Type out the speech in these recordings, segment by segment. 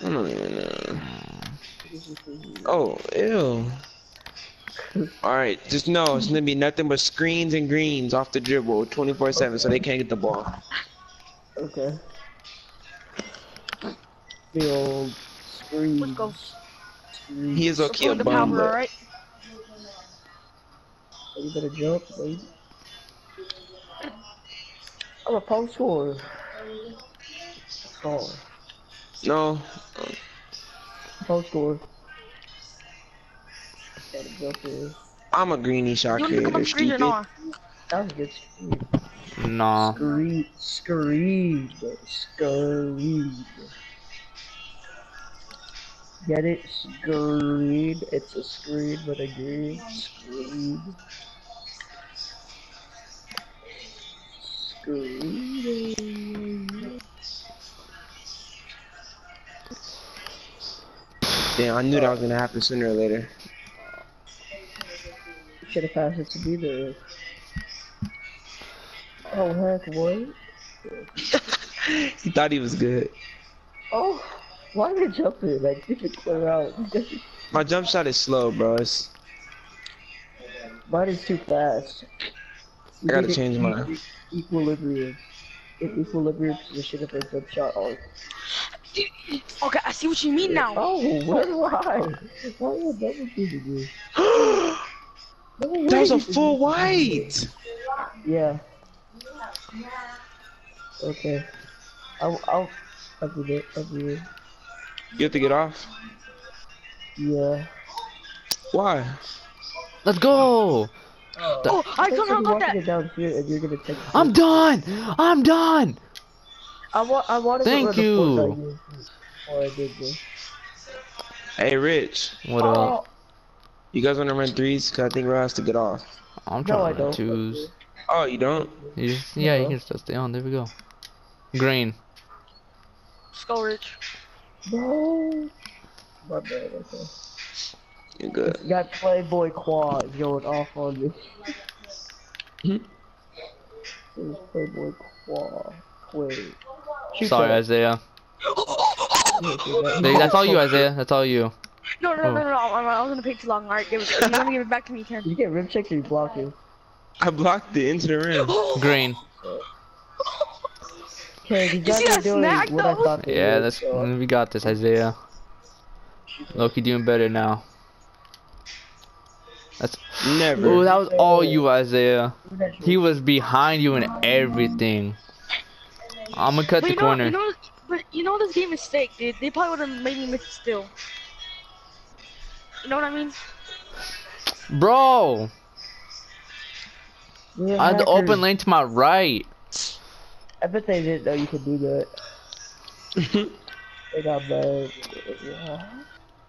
I don't even know. Oh, ew. Alright, just know it's gonna be nothing but screens and greens off the dribble 24 7 so they can't get the ball. Okay. The old screen. Let's go. screen. He is okay go a the bum, power, but alright? Oh, you better jump, baby. I'm a post scorer. Score. No. Post scorer. Gotta jump in. I'm a greeny shot You want to come creator, up screen stupid. not? That was a good screen. Nah. Screen. Screen. Screen. Get it? Screen. It's a screen, but a green screen. Screen. Damn, I knew that was gonna happen sooner or later. Should have passed it to me there. Oh heck, what? he thought he was good. Oh, why did you jump in? Like, if it clear out. My jump shot is slow, bro. It's, Mine is too fast. I gotta change mine. Equilibrium. In equilibrium position of a jump shot on. Okay, I see what you mean now. Oh, where oh, do I? Why are you double teaming me? That was a full white. Yeah. Okay. I'll, I'll, I'll do it. I'll do it. You have to get off. Yeah. Why? Let's go. Oh, I oh, Think don't you're know about that. down here and you're gonna take. I'm done. I'm done. I want. I wanted Thank to you. run the Before I did this. Hey, Rich. What Oh, up? You guys wanna run threes? Cause I think Ro has to get off. I'm No, I trying don't. to choose. Oh, you don't? You just, yeah, you No. can still stay on. There we go. Green. Let's go, Rich. No. My bad. Okay. You're good. You got Playboy Quad going off on me. Hmm? Playboy Quad. Wait. Shoot Sorry, that. Isaiah. Shoot That's all you, Isaiah. That's all you. No, no, no, Oh. no, no. Oh. I'm, I was gonna pick too long. Alright, give it. You want to give it back to me, Ken? You get rim checked or you block it? I blocked it into the rim. Green. Okay, you You guys see are that doing snack, what I though? thought they Yeah, would, that's so- we got this, Isaiah. Loki doing better now. That's Never. oh, that was all you, Isaiah. He was behind you in everything. I'm gonna cut But the you know, corner. you know, but you know this game is fake, dude. They probably would have made me miss still. You know what I mean? Bro, Yeah, I had the open lane to my right. I bet they didn't know you could do that. they got mad. Yeah.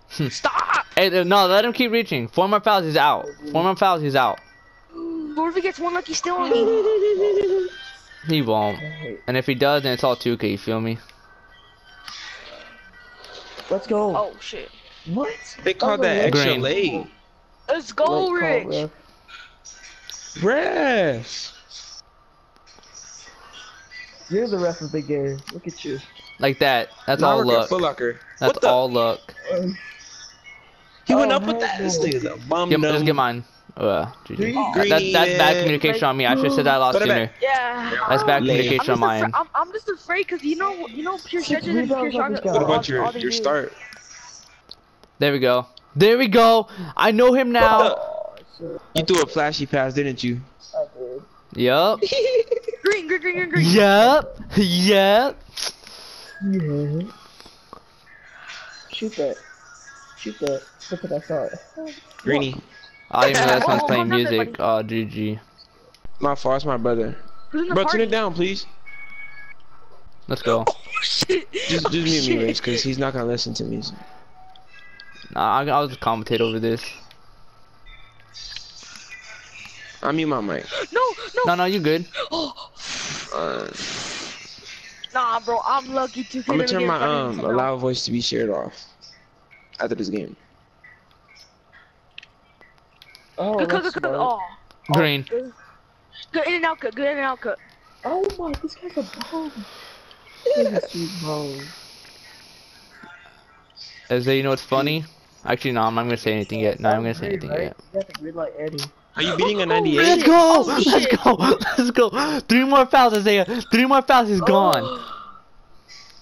Hmm. Stop! Hey, no, let him keep reaching. Four more fouls, he's out. Four more fouls, he's out. What if he gets one lucky steal on me? He won't. Alright, And if he does, then it's all 2K, you feel me? Let's go. Oh shit. What? They called that Green. extra late. Let's go, Late call, Rich. ref. Ref. You're the ref of the game. Look at you. Like that. That's Now all luck. Foot Locker. That's all luck. Um, he went Oh, up with that. This hell no. nigga's a bum. Get, just get mine. Uh, GG. Green, That, that, that's bad yeah. communication on me. I should have said that a lot sooner. Yeah. That's bad communication on my end. I'm, I'm just afraid because you know, you know, pure Six stretches and pure rebounds on shot. this guy. What about your your start? There we go. There we go. I know him now. You threw a flashy pass, didn't you? I did. Yup. Green, green, green, green, green. Yup. Yup. Yeah. Shoot that. Shoot that. Look at that shot. Greeny. I didn't realize someone's Oh, playing nothing, music. Oh, GG. My fault. It's my brother. Who's in the Bro, turn it down, please. Let's go. Oh shit. Just, just mute me, Rich, because he's not gonna listen to me. Nah, I, I'll just commentate over this. I mute my mic. No, no. No, no, you good. Oh, Uh, nah, bro. I'm lucky to. I'm gonna turn my um allow voice to be shared off after this game. Oh, Good, good, that's good, good. Oh. oh. Green. Good. Good in and out cut. Good in and out cut. Oh my, this guy's a bum. is a sweet bum. Isaiah, you know what's funny? Actually, no, I'm not gonna say anything yet. No, I'm gonna say anything right? yet. You got the green light Eddie. Are you beating a 98? Let's go! Oh, Let's go! Let's go! Three more fouls, Isaiah. Three more fouls. He's oh. gone.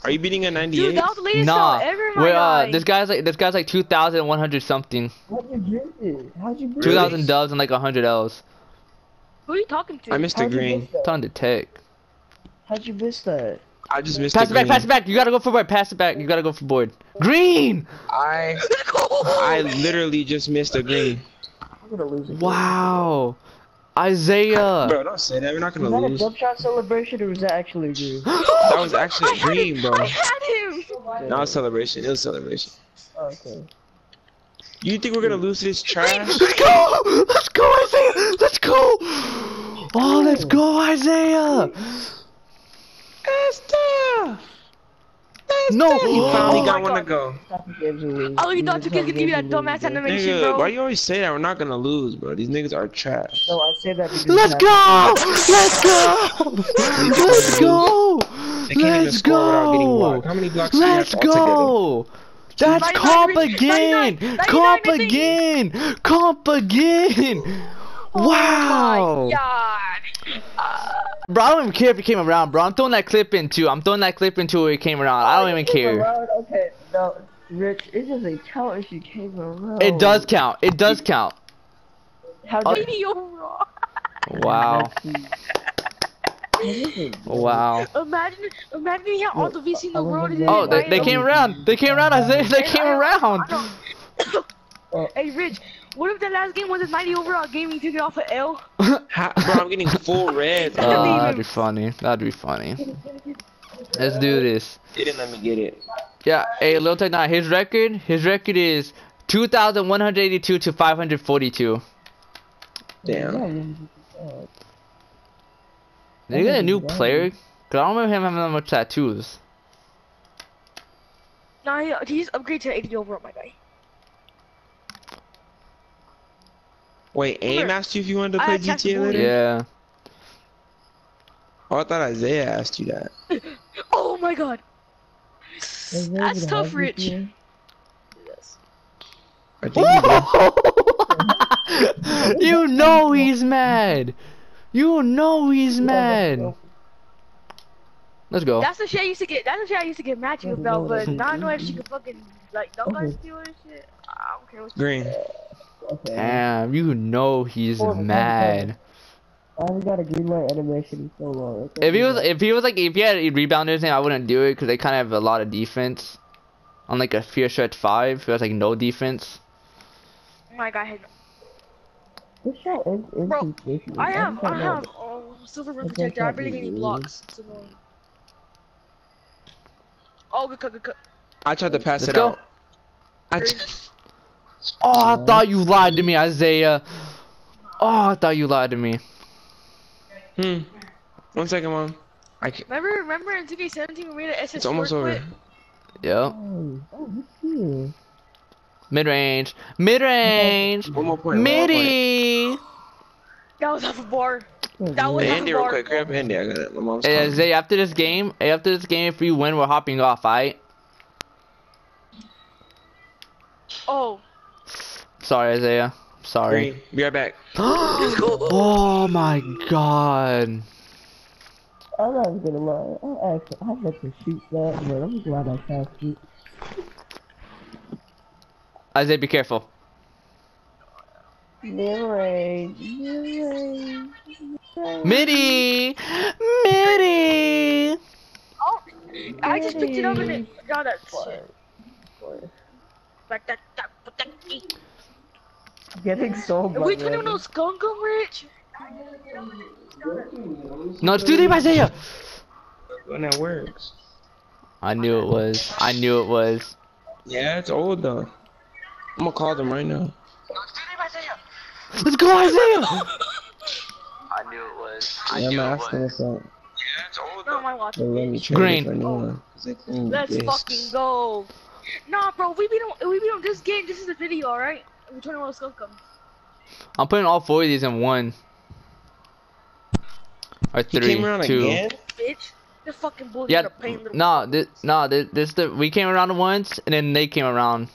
Are you beating a Dude, 98? that was the latest Nah, show ever. we're, uh, this guy's like this guy's like 2,100 something. How'd you get it? How'd you get Really? 2,000 dubs and like 100 L's. Who are you talking to? I missed a How'd you green. miss that? Ton to tech. How'd you miss that? I just missed Pass a it back, pass it back. You gotta go for board. Pass it back. You gotta go for board. Green! I I literally just missed a green. I'm gonna lose it. Wow. Isaiah. Bro, don't say that. We're not Was gonna that a lose. jump shot celebration or was that actually green? That was actually a dream, bro. I had him. Not a celebration. It was a celebration. Oh, okay. You think we're gonna lose to this trash? Let's go! Let's go, Isaiah! Let's go! Oh, let's go, Isaiah! Esther! No! He Oh finally my got one to go. Half the games are lose. Oh, you thought you half could give you that dumbass animation, Nigga, bro. why you always say that? We're not gonna lose, bro. These niggas are trash. No, I said that Let's go! Let's go! Let's go! They can't even Let's score without getting go! blocked. How many blocks do you have Let's go! That's comp again! Comp again! Comp again! Oh Wow! My god. Bro, I don't even care if he came around, bro. I'm throwing that clip in too. I'm throwing that clip into where he came around. I don't even care. Around, Okay, no, Rich, it doesn't count if you came around. It does count. It does count. How Oh. did baby overall. Wow. Wow. Imagine, imagine how all the VC in the world is. Oh, they, they came around. They came around. Isaiah. They came around. Hey, Rich, what if the last game was a 90 overall game and you took it off of L? Ha- bro, I'm getting full red. Oh, ah, bro. that'd be funny. That'd be funny. Let's do this. They didn't let me get it. Yeah. Hey, Lil Tech Nine. His record. His record is 2,182 to 542. Damn. Did he get a new player? Cause I don't remember him having that much tattoos. Nah, he, he upgraded to 80 overall, my guy. Wait, AIM asked you if you wanted to I play GTA later? Yeah. Oh, I thought Isaiah asked you that. Oh my god. That's tough, Rich. I you you know he's mad. You know he's mad. Let's go. That's the shit I used to get. That's the shit I used to get mad at you about. But now I know if she can fucking like dunk on you and shit. I don't care what. You Green. Okay. Damn, you know he's mad. I haven't got a green light animation in so long. If he was, if he was like, if he had rebounders, I wouldn't do it because they kind of have a lot of defense. On like a fear stretch five, who has like no defense. Oh My guy had. This shot is Bro, inconsistent. I have. don't I have. Oh, silver rim protector. I can't barely be get any blocks. It's. Oh, good cut, good cut. I tried to pass Let's it go. out. I t- Oh, I thought you lied to me, Isaiah. Oh, I thought you lied to me. hmm. One second, mom. I can Remember, remember in 2K17 we made an SS4 It's almost sport over. clip? Yep. Oh, oh, look. Mid range. Mid range. One more point. one more point. Midi. That was off a bar. That was Hey, off Andy, a real quick. Grab Andy. I got it. My mom's Hey, calling. Isaiah, after this game, hey, after this game, if we win, we're hopping off, alright? Oh, Sorry, Isaiah. Sorry. Green. Be right back. oh my god. I'm not even gonna lie. I actually, I meant to shoot that, but I'm glad I passed it. Isaiah, be careful. Mid-range, mid-range, mid-range. Midi! Midi! oh! I just picked it up and it got that shit. Like that, that, that, that. Getting so Are we putting on those skunk gum, Rich? No, it's too deep, Isaiah! When that works. I knew it was. I knew it was. Yeah, it's old though. I'm gonna call them right now. Let's go, Isaiah! I knew it was. I yeah, knew I'm asking what's. Yeah, it's old No, my watch. Let me trade Green. Oh. it for a new one. 'cause they cleaned Let's this. fucking go. Nah, bro, we be on we beat on this game. This is the video, alright? We're turning on skunk gum. I'm putting all four of these in one. Or He three, came around two. again? Bitch. The fucking bullies Yeah, are paying little no, this, no, this, this the we came around once, and then they came around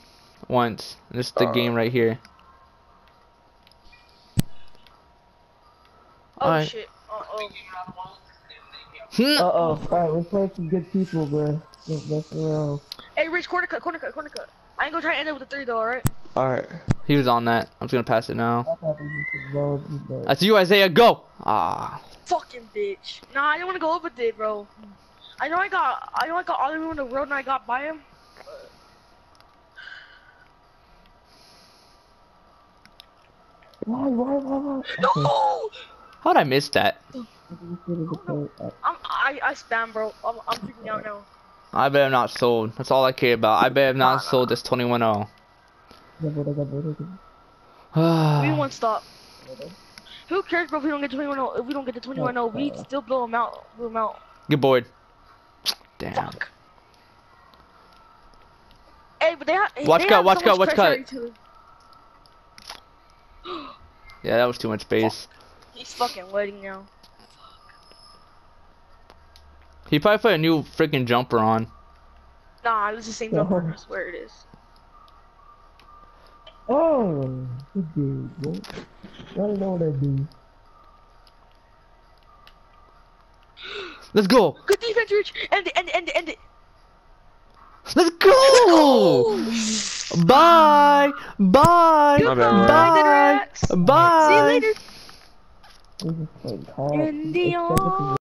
once. This is the Uh. game right here. Oh Alright. shit. Uh oh. Hmm. Uh oh. Alright, we're playing some good people, bro. Don't mess around. Hey, Rich, corner cut, corner cut, corner cut. I ain't gonna try to end it with a three though, alright? Alright. He was on that. I'm just gonna pass it now. I thought we just rolled you, but- That's you, Isaiah. Go. Ah. Fucking bitch. Nah, I didn't wanna go over there, bro. I know I got, I know I got all the room in the world and I got by him. Why, why, why, why? No! How'd I miss that? I'm, I, I spam, bro. I'm, I'm freaking out now. I bet I'm not sold. That's all I care about. I bet I'm not sold this 21-0. We Ah. We won't stop. Who cares, bro? If we don't get 21 If we don't get the 21 0, we uh. still blow him out. Blow him out. Get bored. Damn. Fuck. Hey, but they have. Watch cut, watch cut, watch cut. on each other. Yeah, that was too much space. He's fucking waiting now. He probably put a new freaking jumper on. Nah, it's the same number. I swear it is. Oh, good dude, bro. I don't know what I do. Let's go. Good defense, Rich. End it, end it, end it, end it. Let's go. Bye. Bye. My Goodbye, bro. Bye. See you Bye. later. We just played cards. In the It's seven to